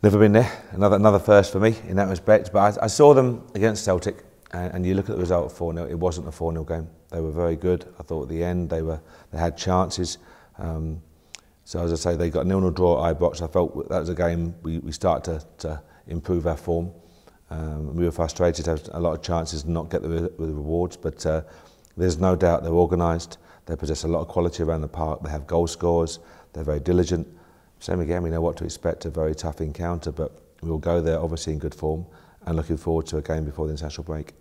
Never been there. Another another first for me in that respect. But I, I saw them against Celtic, and, and you look at the result of 4 0. It wasn't a 4 0 game. They were very good. I thought at the end they were they had chances. Um, so as I say, they got a nil-nil draw at Ibrox. I felt that was a game we, we started to, to improve our form. Um, we were frustrated have a lot of chances and not get the, the rewards, but uh, there's no doubt they're organised. They possess a lot of quality around the park. They have goal scorers. They're very diligent. Same again, we know what to expect, a very tough encounter, but we'll go there obviously in good form and looking forward to a game before the international break.